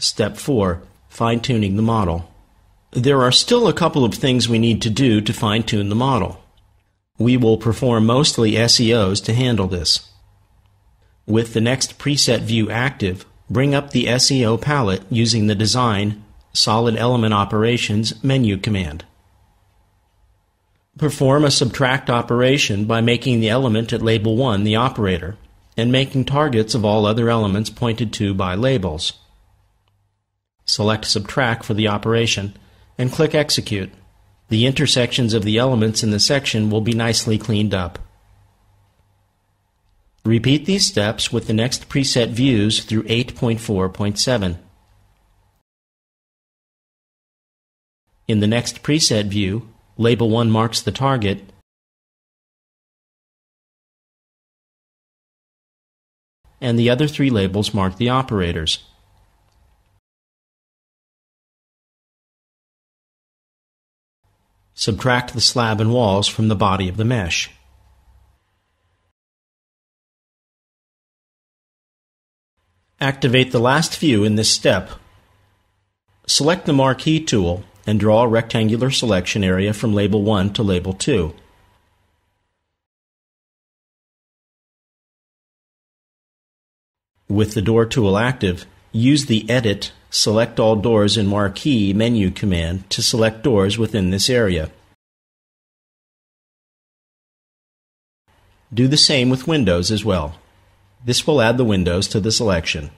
Step 4. Fine-tuning the model. There are still a couple of things we need to do to fine-tune the model. We will perform mostly SEOs to handle this. With the next preset view active, bring up the SEO palette using the Design Solid Element Operations menu command. Perform a subtract operation by making the element at label 1 the operator, and making targets of all other elements pointed to by labels. Select Subtract for the operation, and click Execute. The intersections of the elements in the section will be nicely cleaned up. Repeat these steps with the next preset views through 8.4.7. In the next preset view, Label 1 marks the target, and the other three labels mark the operators. Subtract the slab and walls from the body of the mesh. Activate the last view in this step. Select the Marquee tool and draw a rectangular selection area from Label 1 to Label 2. With the Door tool active, use the Edit Select All Doors in Marquee menu command to select doors within this area. Do the same with windows as well. This will add the windows to the selection.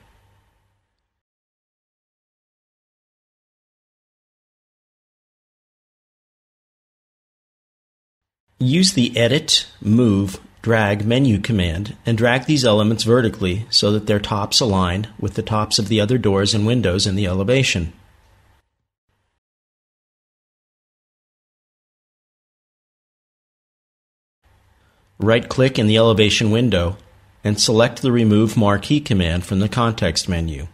Use the Edit, Move, Drag menu command and drag these elements vertically so that their tops align with the tops of the other doors and windows in the elevation. Right-click in the elevation window and select the Remove Marquee command from the context menu.